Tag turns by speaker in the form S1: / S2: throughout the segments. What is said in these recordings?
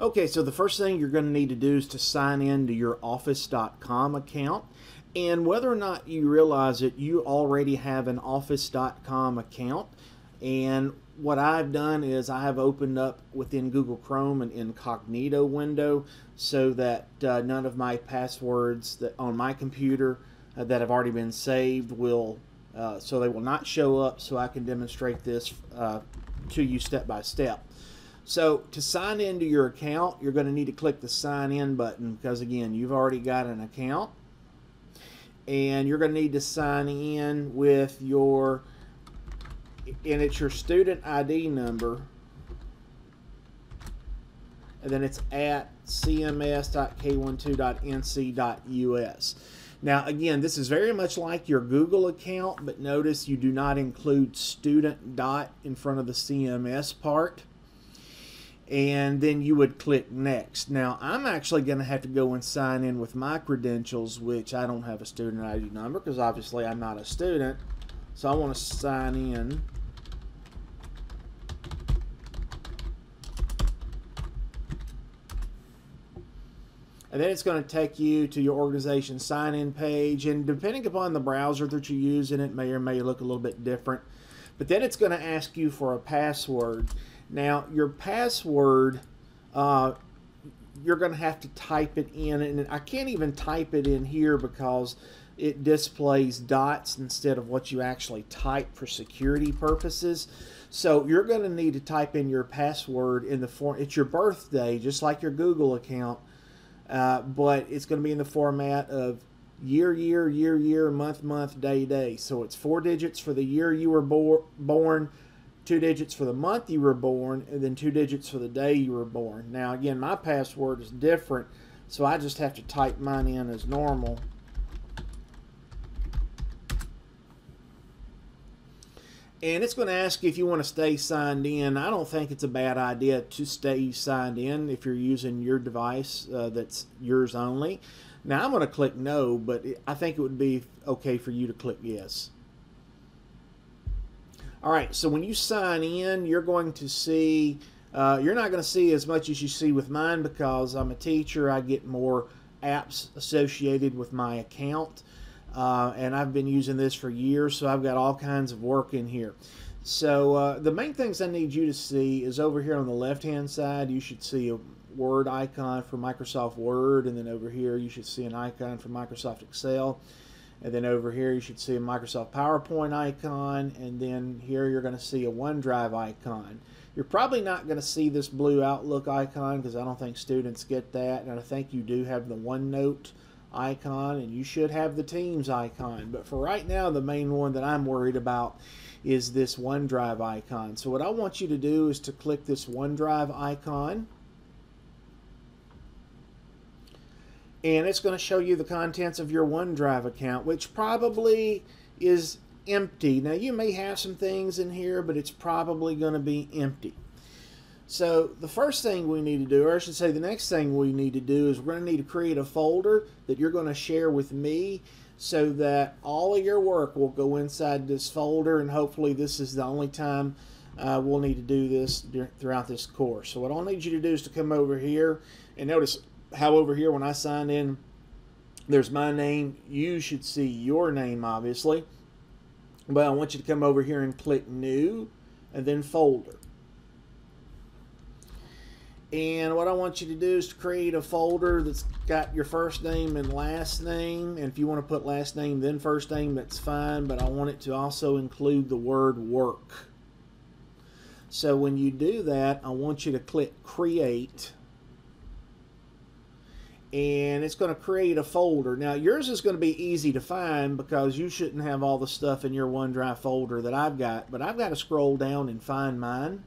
S1: Okay, so the first thing you're going to need to do is to sign in to your office.com account. And whether or not you realize it, you already have an office.com account. And what I've done is I have opened up within Google Chrome an incognito window so that uh, none of my passwords that on my computer uh, that have already been saved will uh, so they will not show up so I can demonstrate this uh, to you step by step. So to sign into your account, you're going to need to click the sign in button because again, you've already got an account. And you're going to need to sign in with your, and it's your student ID number. And then it's at cms.k12.nc.us. Now, again, this is very much like your Google account, but notice you do not include student dot in front of the CMS part and then you would click next. Now I'm actually going to have to go and sign in with my credentials which I don't have a student ID number because obviously I'm not a student. So I want to sign in. And then it's going to take you to your organization sign-in page and depending upon the browser that you use in it may or may look a little bit different. But then it's going to ask you for a password now, your password, uh, you're going to have to type it in, and I can't even type it in here because it displays dots instead of what you actually type for security purposes. So you're going to need to type in your password in the form. It's your birthday, just like your Google account, uh, but it's going to be in the format of year, year, year, year, month, month, day, day. So it's four digits for the year you were bo born two digits for the month you were born, and then two digits for the day you were born. Now, again, my password is different, so I just have to type mine in as normal. And it's going to ask if you want to stay signed in. I don't think it's a bad idea to stay signed in if you're using your device uh, that's yours only. Now, I'm going to click no, but I think it would be okay for you to click yes. All right, so when you sign in, you're going to see, uh, you're not going to see as much as you see with mine because I'm a teacher. I get more apps associated with my account. Uh, and I've been using this for years, so I've got all kinds of work in here. So uh, the main things I need you to see is over here on the left-hand side, you should see a Word icon for Microsoft Word, and then over here you should see an icon for Microsoft Excel. And then over here you should see a Microsoft PowerPoint icon and then here you're going to see a OneDrive icon. You're probably not going to see this blue Outlook icon because I don't think students get that and I think you do have the OneNote icon and you should have the Teams icon. But for right now the main one that I'm worried about is this OneDrive icon. So what I want you to do is to click this OneDrive icon and it's going to show you the contents of your OneDrive account, which probably is empty. Now, you may have some things in here, but it's probably going to be empty. So the first thing we need to do, or I should say the next thing we need to do is we're going to need to create a folder that you're going to share with me so that all of your work will go inside this folder and hopefully this is the only time uh, we'll need to do this throughout this course. So what I'll need you to do is to come over here and notice how over here when I sign in, there's my name. You should see your name, obviously. But I want you to come over here and click New and then Folder. And what I want you to do is to create a folder that's got your first name and last name. And if you want to put last name then first name, that's fine. But I want it to also include the word work. So when you do that, I want you to click Create and it's going to create a folder. Now yours is going to be easy to find because you shouldn't have all the stuff in your OneDrive folder that I've got, but I've got to scroll down and find mine.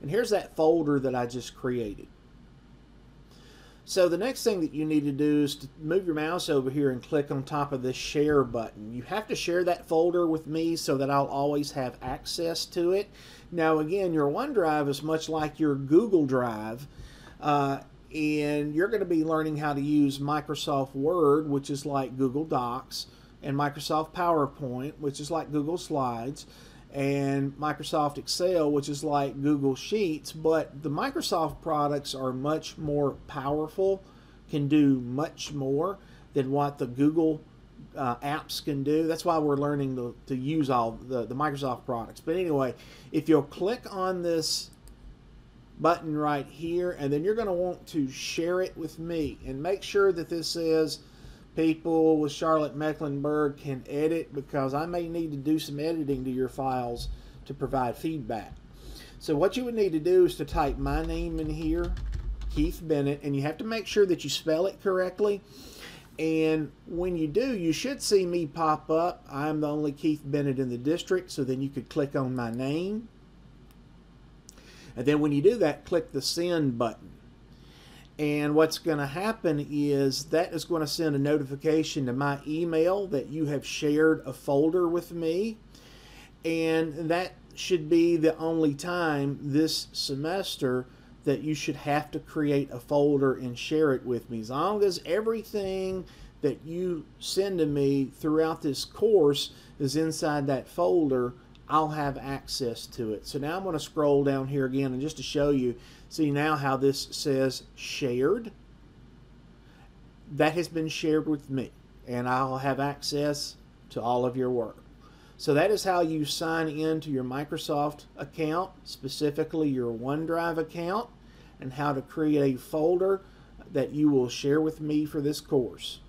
S1: And here's that folder that I just created. So the next thing that you need to do is to move your mouse over here and click on top of this share button. You have to share that folder with me so that I'll always have access to it. Now again, your OneDrive is much like your Google Drive. Uh, and you're going to be learning how to use Microsoft Word, which is like Google Docs, and Microsoft PowerPoint, which is like Google Slides. and Microsoft Excel, which is like Google Sheets, but the Microsoft products are much more powerful, can do much more than what the Google uh, apps can do. That's why we're learning to, to use all the, the Microsoft products. But anyway, if you'll click on this button right here, and then you're going to want to share it with me, and make sure that this says people with Charlotte Mecklenburg can edit because I may need to do some editing to your files to provide feedback. So what you would need to do is to type my name in here, Keith Bennett, and you have to make sure that you spell it correctly. And when you do, you should see me pop up. I'm the only Keith Bennett in the district, so then you could click on my name. And then when you do that, click the send button. And what's going to happen is that is going to send a notification to my email that you have shared a folder with me. And that should be the only time this semester that you should have to create a folder and share it with me. As long as everything that you send to me throughout this course is inside that folder, I'll have access to it. So now I'm going to scroll down here again and just to show you, see now how this says shared. That has been shared with me and I'll have access to all of your work. So that is how you sign into your Microsoft account, specifically your OneDrive account, and how to create a folder that you will share with me for this course.